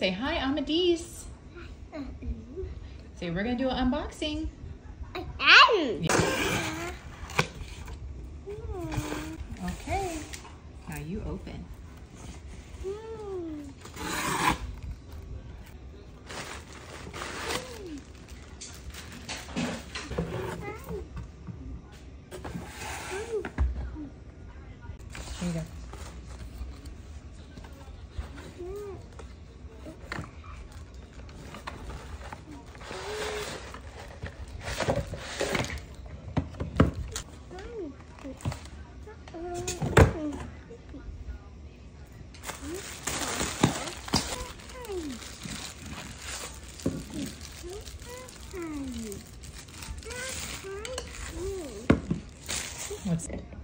Say hi, Amadis. Say we're gonna do an unboxing. Okay. Now you open. Here you go. What's it?